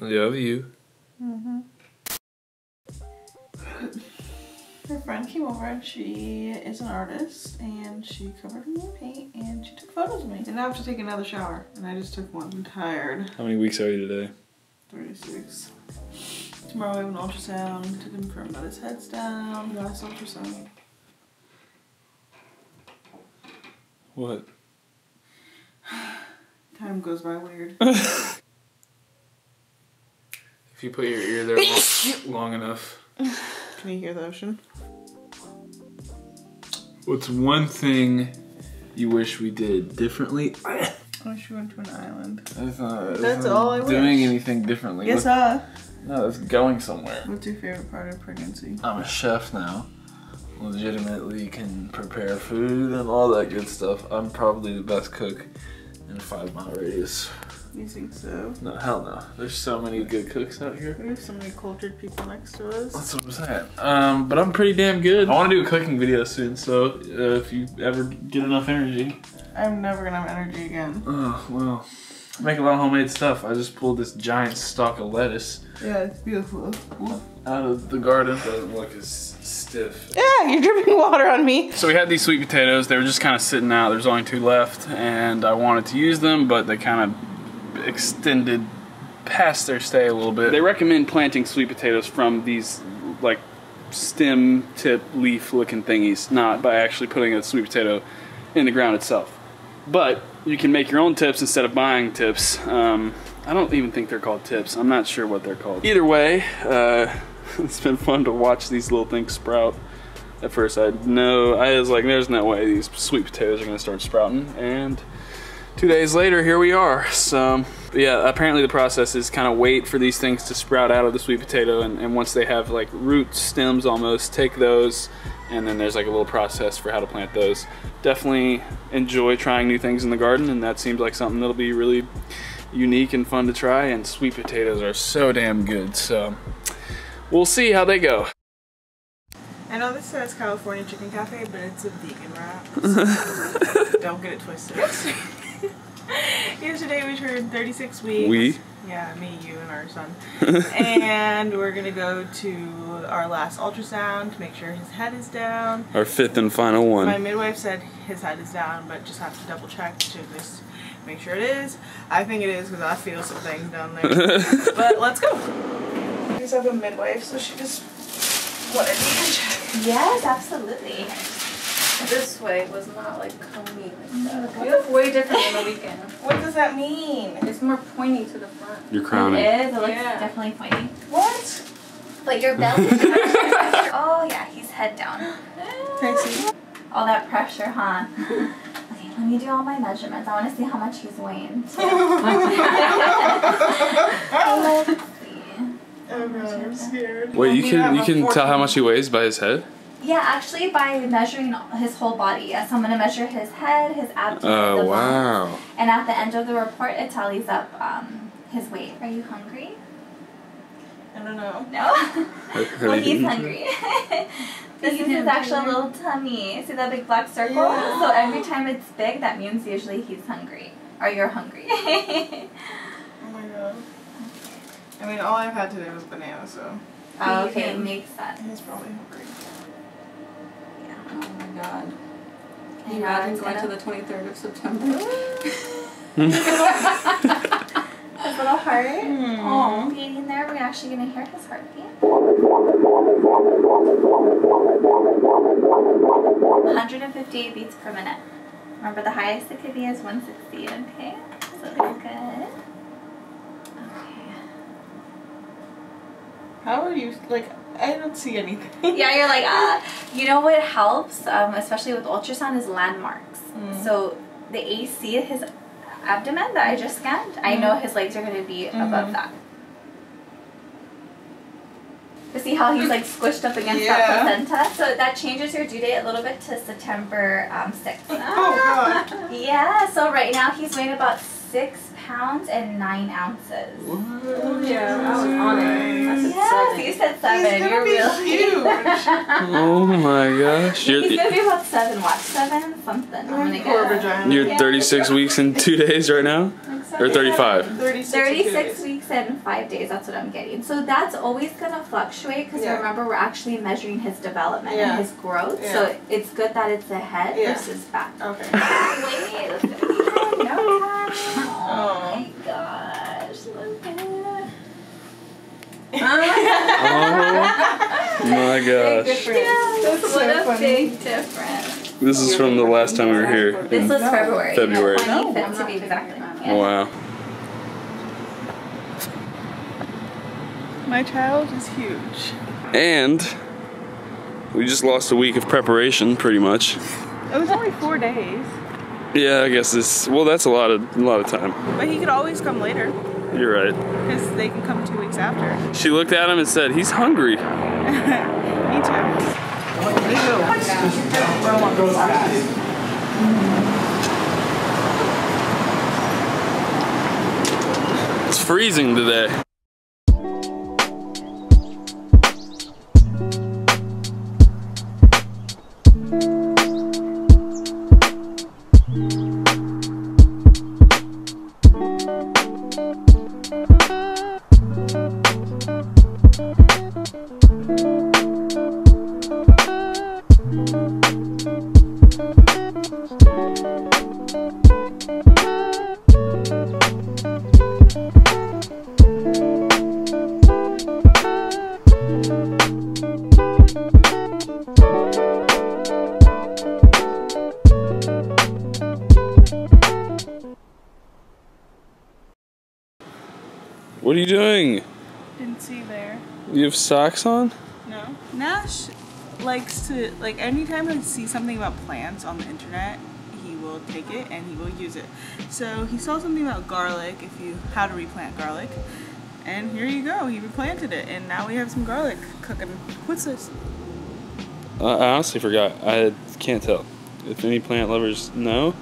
Love you. Mhm. Her friend came over and she is an artist and she covered me in paint and she took photos of me. And now I have to take another shower and I just took one. I'm tired. How many weeks are you today? 36. Tomorrow I have an ultrasound to confirm that his head's down. Last ultrasound. What? Time goes by weird. If you put your ear there long, enough. Can you hear the ocean? What's one thing you wish we did differently? I wish we went to an island. That's not. That's all I Doing anything differently. Yes, uh. No, that's going somewhere. What's your favorite part of pregnancy? I'm a chef now. Legitimately can prepare food and all that good stuff. I'm probably the best cook in a five mile radius. You think so? No, hell no. There's so many good cooks out here. We have so many cultured people next to us. That's what I'm saying. Um, but I'm pretty damn good. I want to do a cooking video soon, so uh, if you ever get enough energy. I'm never gonna have energy again. Oh, well. I make a lot of homemade stuff. I just pulled this giant stalk of lettuce Yeah, it's beautiful. out of the garden. Doesn't look as stiff. Yeah, you're dripping water on me. So we had these sweet potatoes. They were just kind of sitting out. There's only two left, and I wanted to use them, but they kind of extended past their stay a little bit. They recommend planting sweet potatoes from these like stem tip leaf looking thingies, not by actually putting a sweet potato in the ground itself. But you can make your own tips instead of buying tips. Um, I don't even think they're called tips. I'm not sure what they're called. Either way, uh, it's been fun to watch these little things sprout. At first, I no, I was like, there's no way these sweet potatoes are gonna start sprouting. And two days later, here we are. So, yeah, apparently the process is kind of wait for these things to sprout out of the sweet potato. And, and once they have like root stems almost, take those. And then there's like a little process for how to plant those. Definitely enjoy trying new things in the garden. And that seems like something that'll be really unique and fun to try. And sweet potatoes are so damn good. So we'll see how they go. I know this says California Chicken Cafe, but it's a vegan wrap. so Don't get it twisted. Yesterday we turned 36 weeks. We? Yeah, me, you, and our son. and we're gonna go to our last ultrasound to make sure his head is down. Our fifth and final one. My midwife said his head is down, but just have to double check to just make sure it is. I think it is because I feel some things down there. but let's go. We just have a midwife, so she just wanted me to check. Yes, absolutely. This way was not like coming like that. You look way different on the weekend. What does that mean? It's more pointy to the front. You're crowning. is. It looks Yeah. definitely pointy. What? But your belly. oh yeah, he's head down. Can I see? All that pressure, huh? Okay, let me do all my measurements. I want to see how much he's weighing. too. Let's see. Oh god, I'm scared. Wait, you can you can tell how much he weighs by his head? Yeah, actually, by measuring his whole body. Yes, I'm gonna measure his head, his abdomen, Oh the bones, wow. and at the end of the report, it tallies up um, his weight. Are you hungry? I don't know. No. well, he's hungry. this is his actual little tummy. See that big black circle? Yeah. So every time it's big, that means usually he's hungry, or you're hungry. Oh my god. I mean, all I've had today was banana, so oh, okay, makes sense. he's probably hungry. My god. Can you know, imagine it's going to the 23rd of September? His little heart. Hmm. Oh, beating there. We're actually gonna hear his heartbeat. 158 beats per minute. Remember, the highest it could be is 160. Okay, so that's good. Okay. How are you? Like, I don't see anything. Yeah, you're like, ah. You know what helps, um, especially with ultrasound, is landmarks. Mm. So the AC, his abdomen that I just scanned, I know his legs are going to be above Mhm. that. To see how he's like squished up against Yeah. that placenta. So that changes your due date a little bit to September um, 6th. Oh god. Yeah, so right now he's weighing about six pounds and nine ounces. Yeah, I was on it. I said Yes, seven. you said seven. He's gonna You're be real. huge. Oh my gosh. He's You're, gonna be about seven. Watch seven something. I'm gonna Poor get. vagina. you're 36 weeks and two days right now? Or 35? 36. 36 weeks and 5 days, that's what I'm getting. So that's always going to fluctuate because Yeah. remember, we're actually measuring his development Yeah. and his growth. Yeah. So it's good that it's ahead Yeah. versus back. Okay. Wait, it's gonna be hard. No time. Oh, my gosh. Look at it. Oh my Big gosh. difference. Yes, That's what so a funny. big difference. This is from the last time we were here. This was February. February. The No, to be exactly. Yeah. Wow. My child is huge. And we just lost a week of preparation, pretty much. It was only four days, Yeah, I guess this. Well, that's a lot of a lot of time. but he could always come later You're right. because they can come two weeks after. She looked at him and said, "He's hungry." Me too. It's freezing today. What are you doing? Didn't see there. You have socks on? No. Nash likes to like anytime I see something about plants on the internet, he will take it and he will use it. So he saw something about garlic, if you how to replant garlic. And here you go, he replanted it and now we have some garlic cooking. What's this? I I honestly forgot. I can't tell. If any plant lovers know,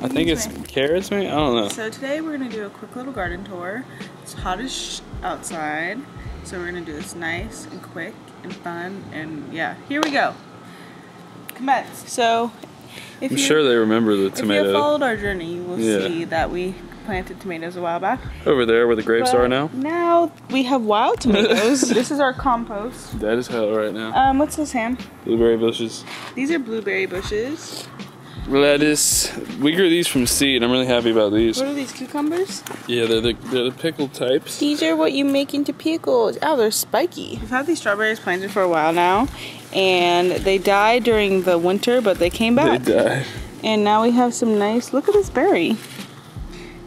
I think it's. Carrots, maybe. I don't know. So today we're gonna do a quick little garden tour. It's hotish outside, so we're gonna do this nice and quick and fun and yeah, here we go. Commence. So if I'm you sure they remember the tomato. if you followed our journey, you will Yeah. see that we planted tomatoes a while back. over there where the grapes are now. Now we have wild tomatoes. this is our compost. That is hell right now. Um, what's this, Ham? Blueberry bushes. These are blueberry bushes. Lettuce. We grew these from seed. I'm really happy about these. What are these cucumbers? Yeah, they're the, they're the pickled types. These are what you make into pickles. Oh, they're spiky. We've had these strawberries planted for a while now, and they died during the winter, but they came back. They back. die. And now we have some nice. Look at this berry.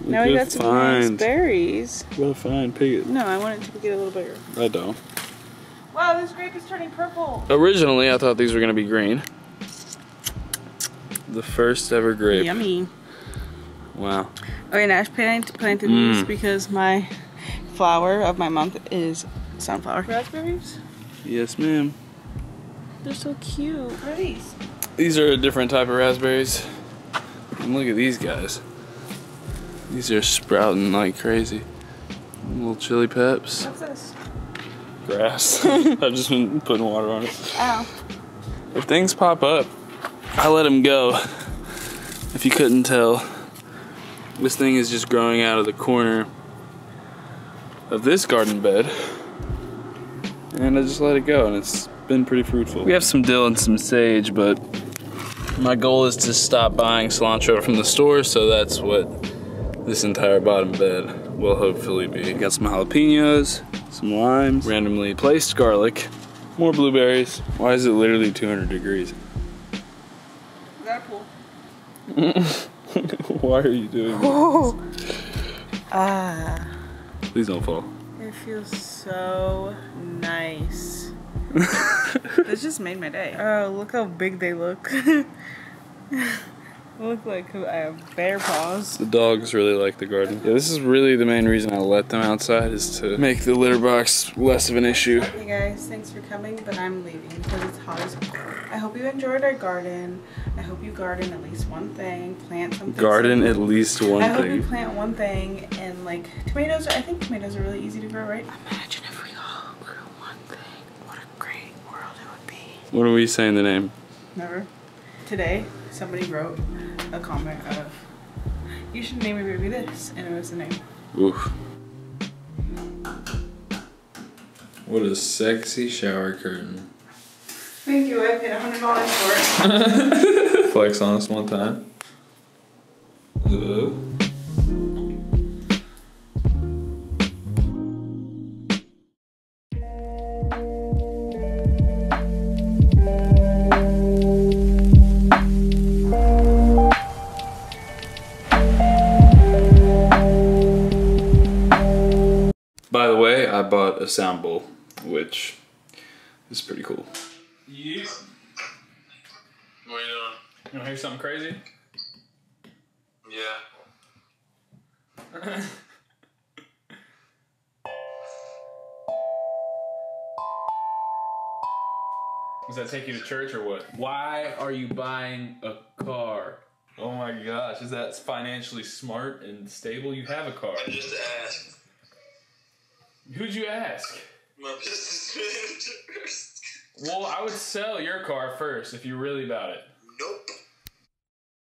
Now we got some nice berries. What a fine pig. No, I want it to get a little bigger. I don't. Wow, this grape is turning purple. Originally, I thought these were gonna be green. The first ever grape. Yummy. Wow. Okay, Nash plant, planted these Mm. because my flower of my month is sunflower. Raspberries? Yes, ma'am. They're so cute. What are these? These are a different type of raspberries. And look at these guys. These are sprouting like crazy. Little chili peps. What's this? Grass. I've just been putting water on it. Oh. If things pop up, I let him go. If you couldn't tell, this thing is just growing out of the corner of this garden bed. And I just let it go, and it's been pretty fruitful. We have some dill and some sage, but my goal is to stop buying cilantro from the store, so that's what this entire bottom bed will hopefully be. Got some jalapenos, some limes, randomly placed garlic, more blueberries. Why is it literally 200 degrees? Why are you doing? Oh. Ah. Please don't fall. It feels so nice. this just made my day. Oh, look how big they look. Look like I have bear paws. The dogs really like the garden. Yeah, this is really the main reason I let them outside is to make the litter box less of an issue. Hey guys, thanks for coming, but I'm leaving because it's hot as I hope you enjoyed our garden. I hope you garden at least one thing, plant something. Garden simple. at least one I hope you thing. plant one thing and like tomatoes. I think tomatoes are really easy to grow, right? Imagine if we all grew one thing. What a great world it would be. What are we saying the name? Never. Today, somebody wrote a comment of, "You should name your baby this," and it was the name. Oof. What a sexy shower curtain. Thank you. I paid a hundred dollars for it. Flex on us one time. Ooh. By the way, I bought a sound bowl, which is pretty cool. Yeah. What are you doing? You wanna hear something crazy? Yeah. Does that take you to church or what? Why are you buying a car? Oh my gosh, is that financially smart and stable? You have a car. just asked Who'd you ask? my business manager. Well, I would sell your car first if you're really about it.